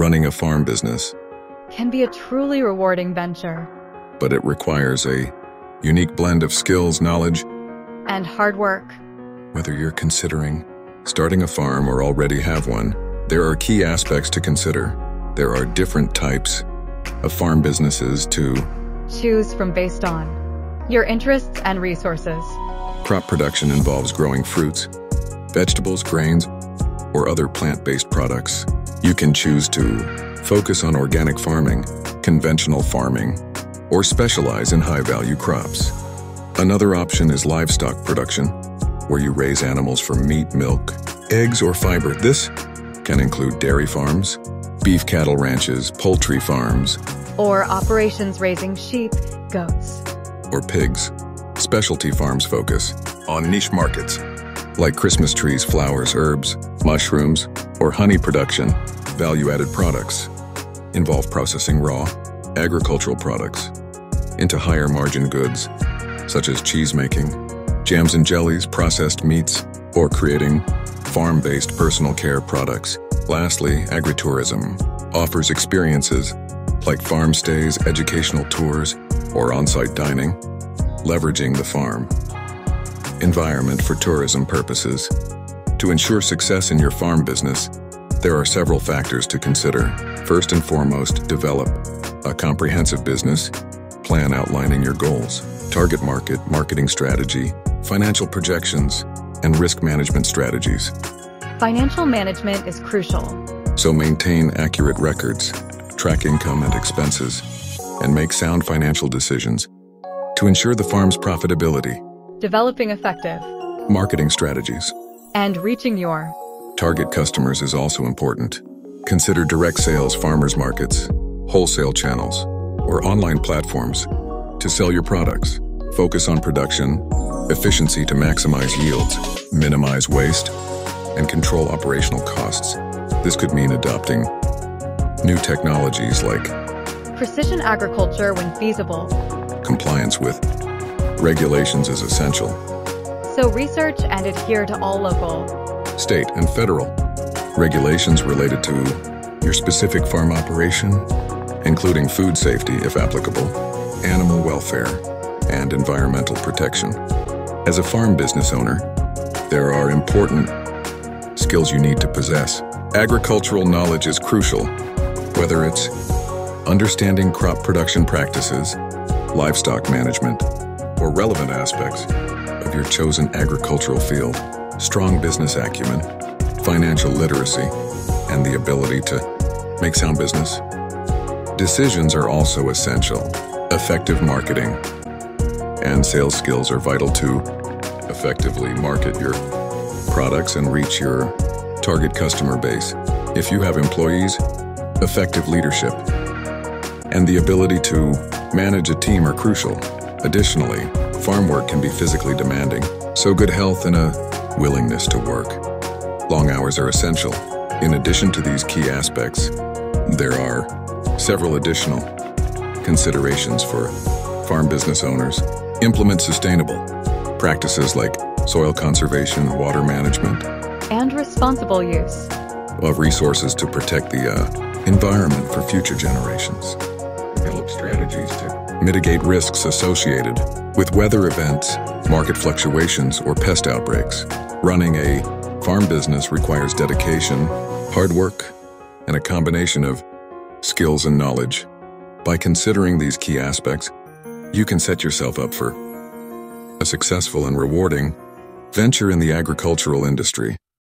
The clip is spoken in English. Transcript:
Running a farm business, can be a truly rewarding venture but it requires a unique blend of skills, knowledge, and hard work. whether you're considering starting a farm or already have one. There are key aspects to consider. There are different types of farm businesses to Choose from based on your interests and resources. crop production involves growing fruits, vegetables, grains, or other plant-based products. You can choose to focus on organic farming, conventional farming, or specialize in high-value crops. Another option is livestock production, where you raise animals for meat, milk, eggs, or fiber. This can include dairy farms, beef cattle ranches, poultry farms, Or operations raising sheep, goats, or pigs. Specialty farms focus on niche markets like Christmas trees, flowers, herbs, mushrooms, or honey production. Value-added products involve processing raw, agricultural products into higher margin goods such as cheese making, jams and jellies, processed meats, or creating farm-based personal care products. Lastly, agritourism offers experiences like farm stays, educational tours, or on-site dining, leveraging the farm environment for tourism purposes. To ensure success in your farm business, there are several factors to consider. First and foremost, develop a comprehensive business plan outlining your goals, target market, marketing strategy, financial projections, and risk management strategies. financial management is crucial. So maintain accurate records, track income and expenses, and make sound financial decisions to ensure the farm's profitability. Developing effective Marketing strategies. and reaching your Target customers is also important. Consider direct sales farmers markets, wholesale channels, or online platforms to sell your products. Focus on production, efficiency to maximize yields, minimize waste, and control operational costs. This could mean adopting new technologies like precision agriculture when feasible. compliance with regulations is essential. So research and adhere to all local, state and federal regulations related to your specific farm operation, including food safety if applicable, animal welfare, and environmental protection. As a farm business owner, there are important skills you need to possess. Agricultural knowledge is crucial, whether it's understanding crop production practices, livestock management, or relevant aspects of your chosen agricultural field. Strong business acumen, financial literacy, and the ability to make sound business decisions are also essential. Effective marketing and sales skills are vital to effectively market your products and reach your target customer base. If you have employees, effective leadership and the ability to manage a team are crucial. Additionally, farm work can be physically demanding, so good health and a willingness to work. Long hours are essential. In addition to these key aspects, there are several additional considerations for farm business owners. Implement sustainable practices like soil conservation, water management, and responsible use. of resources to protect the uh, environment for future generations. Develop strategies to mitigate risks associated with weather events, market fluctuations, or pest outbreaks. Running a farm business requires dedication, hard work, and a combination of skills and knowledge. By considering these key aspects, you can set yourself up for a successful and rewarding venture in the agricultural industry.